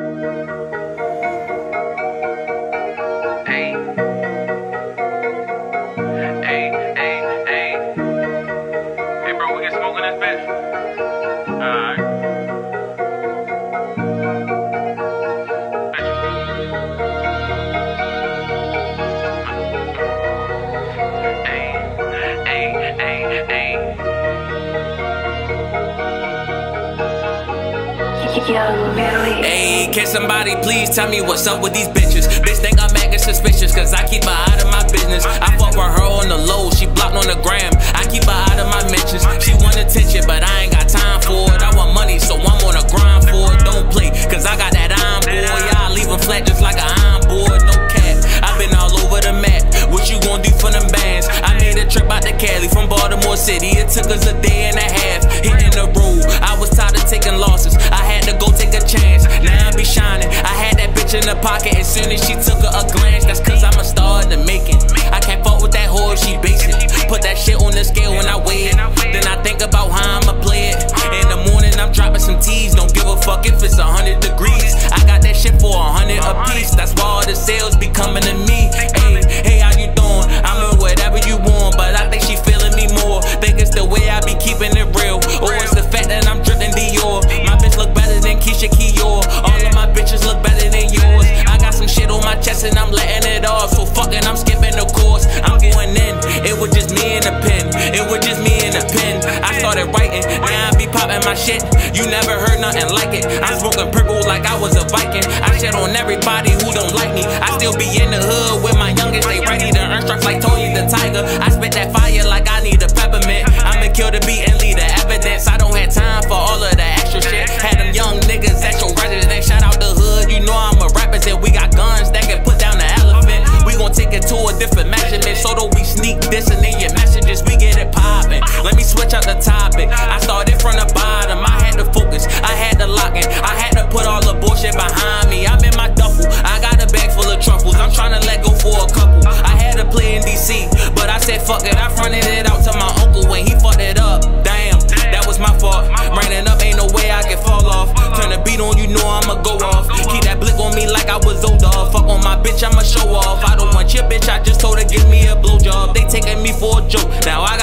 Hey. Hey, can somebody please tell me what's up with these bitches? Bitch think I'm acting suspicious, cause I keep her out of my business. I fuck with her on the low, she blocked on the gram. I keep her out of my mentions. She want attention, but I ain't got time for it. I want money, so I'm on a grind for it. Don't play, cause I got that iron boy. I leave flat just like an iron board. No cap, I've been all over the map. What you gon' do for them bands? I made a trip out to Cali from Baltimore City. It took us a day It was just me and the pen. I started writing. Now I be popping my shit. You never heard nothing like it. I'm smoking purple like I was a Viking. I shit on everybody who don't like me. I still be in the hood with my you know I'ma go off. Keep that blick on me like I was old. Fuck on my bitch, I'ma show off. I don't want your bitch, I just told her give me a blowjob. They taking me for a joke. Now I